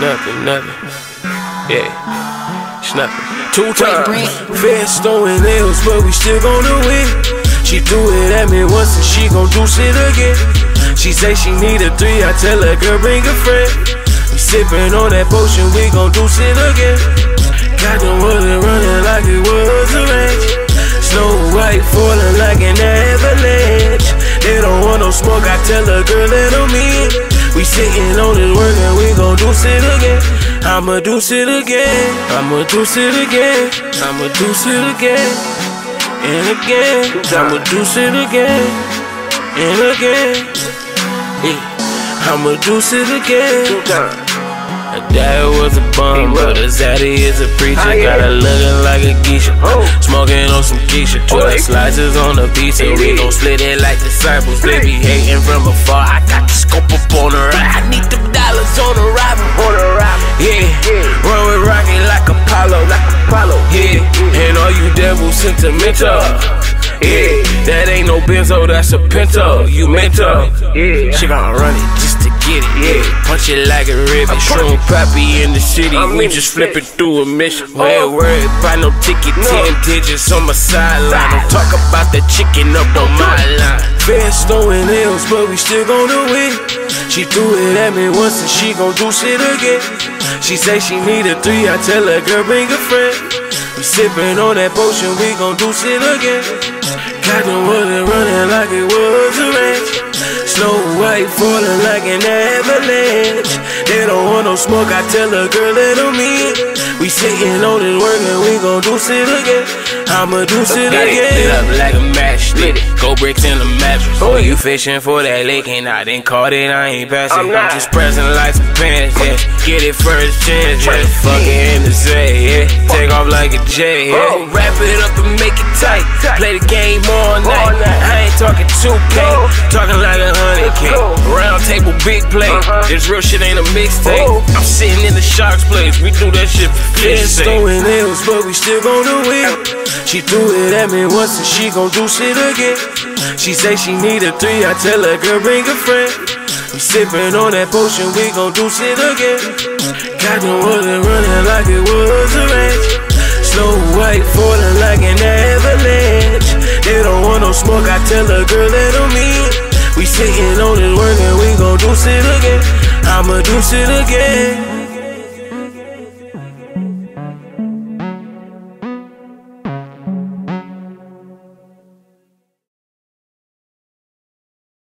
nothing, nothing. Yeah, it's nothing. Two times. Feds throwing nails, but we still gonna win. She threw it at me once and she gon' do shit again. She say she need a three, I tell her, girl, bring a friend. We sippin' on that potion, we gon' do shit again. Got the water running like it was a ranch. Snow white falling like an avalanche. They don't want no smoke, I tell her, girl, let them in. We sitting on this work and we gon' do shit again. I'ma do shit again. I'ma do shit again. I'ma do shit again. And again. I'ma do shit again. And again. I'ma do shit again. Her dad was a bum, but zaddy is a preacher. Got her looking like a geisha. Oh. Smoking on some geisha. Oh, Twelve slices on the pizza. We gon' split it like disciples. They be hating from afar. I got the scope up on her. I need them dollars on arrival. Yeah, run with like Apollo. Like Apollo. Yeah, and all you devils sentimental. Yeah, that ain't no benzo, that's a pinto. You mental. Yeah, she gon' run it Yeah, punch it like a ribbon. Shroom Poppy in the city, we just flipping through a mission. We ain't worried about no ticket, ten digits on my sideline. Don't talk about the chicken up on my line. Feds throwing nails, but we still gonna win. She threw it at me once and she gon' do shit again. She say she need a three, I tell her, girl, bring a friend. We sippin' on that potion, we gon' do shit again. Got the water running like it was a ranch. Snow white falling like an avalanche. They don't want no smoke, I tell her, girl, them in. We sitting on this work and we gon' do shit again. I'ma do shit Got it lit up like a match. It. Go bricks in the mattress. Oh, you fishing for that lake and I didn't caught it. I ain't passing. I'm I'm, just pressing like some pants. Yeah. Get it first chance. Yeah. Fuck it in the say. Yeah. Take off like a J. Yeah. Wrap it up and make it tight. Play the game all night. I ain't talking 2K. Talking like a hundred K. Round table, big play. Uh-huh. This real shit ain't a mixtape. I'm sitting in the Sharks place. We do that shit for fish throwing nails, but we still gonna win. She threw it at me once and she gon' do shit again. She say she need a three, I tell her, girl, bring a friend. We sippin' on that potion, we gon' do shit again. Got the water running like it was a ranch. Snow white falling like an avalanche. They don't want no smoke, I tell her, girl, them in. We sitting on this work and we gon' do shit again. I'ma do shit again.